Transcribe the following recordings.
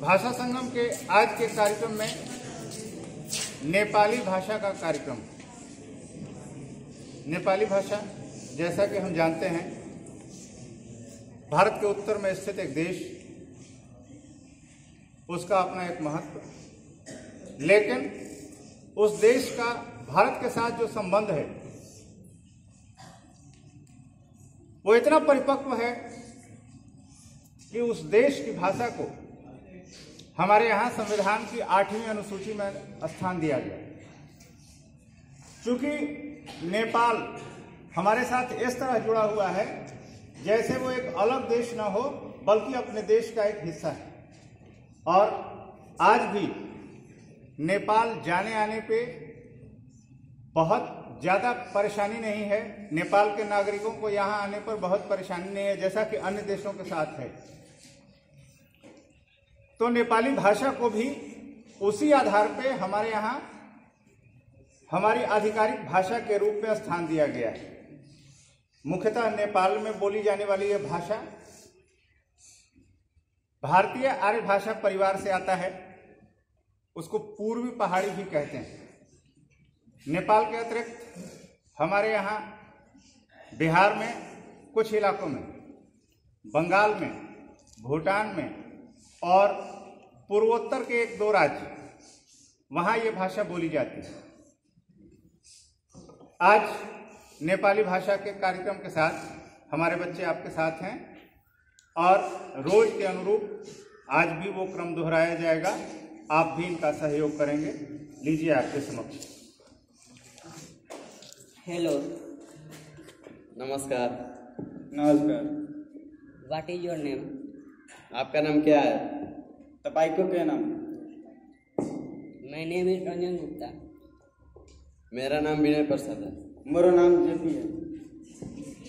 भाषा संगम के आज के कार्यक्रम में नेपाली भाषा का कार्यक्रम। नेपाली भाषा, जैसा कि हम जानते हैं, भारत के उत्तर में स्थित एक देश, उसका अपना एक महत्व। लेकिन उस देश का, भारत के साथ जो संबंध है, वो इतना परिपक्व है कि उस देश की भाषा को हमारे यहाँ संविधान की आठवीं अनुसूची में स्थान दिया गया। चूँकि नेपाल हमारे साथ इस तरह जुड़ा हुआ है, जैसे वो एक अलग देश न हो, बल्कि अपने देश का एक हिस्सा है। और आज भी नेपाल जाने आने पे बहुत ज़्यादा परेशानी नहीं है। नेपाल के नागरिकों को यहाँ आने पर बहुत परेशानी नहीं है, जैसा कि अन्य देशों के साथ है। तो नेपाली भाषा को भी उसी आधार पे हमारे यहाँ हमारी आधिकारिक भाषा के रूप में स्थान दिया गया है। मुख्यतः नेपाल में बोली जाने वाली यह भाषा भारतीय आर्य भाषा परिवार से आता है। उसको पूर्वी पहाड़ी भी कहते हैं। नेपाल के अतिरिक्त हमारे यहाँ बिहार में कुछ इलाकों में, बंगाल में, भूटान में और पूर्वोत्तर के एक दो राज्य वहाँ ये भाषा बोली जाती है। आज नेपाली भाषा के कार्यक्रम के साथ हमारे बच्चे आपके साथ हैं और रोज के अनुरूप आज भी वो क्रम दोहराया जाएगा। आप भी इनका सहयोग करेंगे। लीजिए आपके समक्ष। हेलो। नमस्कार। नमस्कार। व्हाट इज़ योर नेम आपका नाम क्या है? तपाई तपाईँको क्या नाम। मैंने भी रंजन गुप्ता। मेरा नाम विनय प्रसाद है। मेरो नाम जेपी है।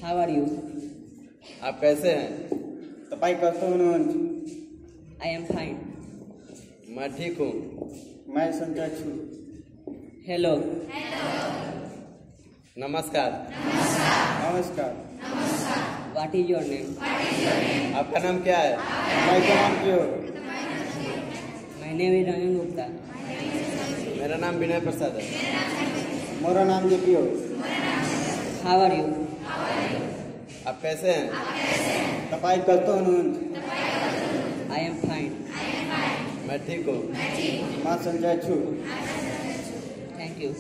हाउ आर यू आप कैसे हैं? तपाईँ कस्तो हुनुहुन्छ आई एम फाइन मैं ठीक हूँ। मैं सन्चय छु। हेलो नमस्कार। नमस्कार। व्हाट इज़ योर नेम आपका नाम क्या है? तपाईँको नाम के हो my name is Ranjan Gupta मेरा नाम विनय प्रसाद। है। मेरो नाम जेपी। हो हाउ आर यू आप कैसे हैं? तपाईँ कस्तो हुनुहुन्छ आई एम फाइन मैं ठीक हूँ। म सन्चय छु। Thank you